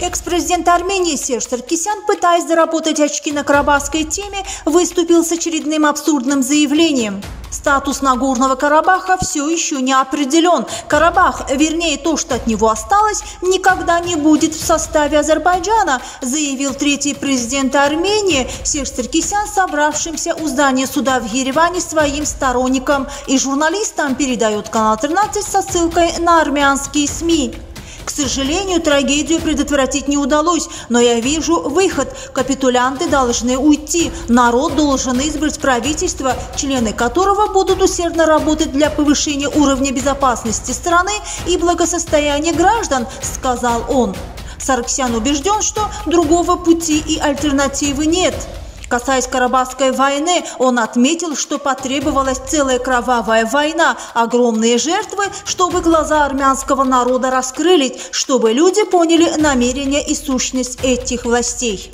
Экс-президент Армении Серж Саркисян, пытаясь заработать очки на карабахской теме, выступил с очередным абсурдным заявлением. Статус Нагорного Карабаха все еще не определен. Карабах, вернее то, что от него осталось, никогда не будет в составе Азербайджана, заявил третий президент Армении Серж Саркисян, собравшимся у здания суда в Ереване своим сторонникам и журналистам, передает канал 13 со ссылкой на армянские СМИ. Сожалению, трагедию предотвратить не удалось, но я вижу выход. Капитулянты должны уйти. Народ должен избрать правительство, члены которого будут усердно работать для повышения уровня безопасности страны и благосостояния граждан, сказал он. Сарксян убежден, что другого пути и альтернативы нет. Касаясь Карабахской войны, он отметил, что потребовалась целая кровавая война, огромные жертвы, чтобы глаза армянского народа раскрылись, чтобы люди поняли намерения и сущность этих властей.